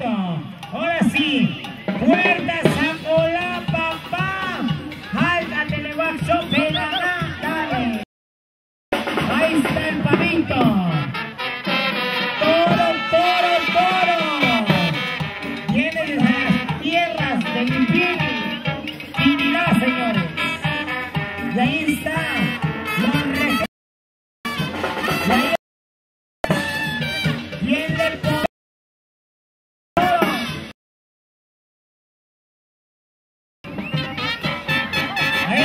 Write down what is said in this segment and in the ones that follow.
Ahora sí. Puerta Zambola, papá. Alta Televaxo, Penagá. Dale. Ahí está el Pavito. Toro, toro, toro. Viene de las tierras de Impini. Inirá, señores. Y ahí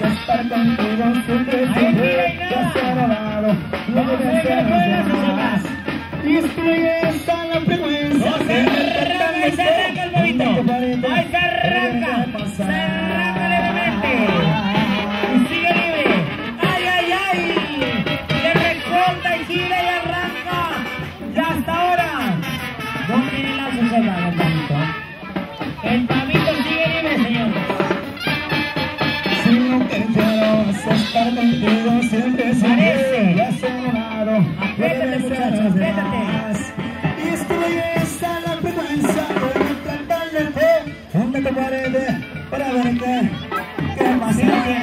estar contigo siempre, Ahí siempre. tira y Ya nada. se ha dado lo que No se me hacer Y estoy en la frecuencia. No se arranca, ahí se arranca el Pavito. Ahí se arranca. Se arranca levemente. Y sigue libre. ¡Ay, ay, ay! Le recorta y gira y arranca. Ya hasta ahora. No tiene lazo cerrado el Pavito. El estar contigo siempre, siempre. Parece. Ya se ha dado lo que Apriétate, deseas muchacho, apriétate. Y estoy en la frecuencia. Voy a tratar de fe. Donde te parece para ver qué, lo tiene.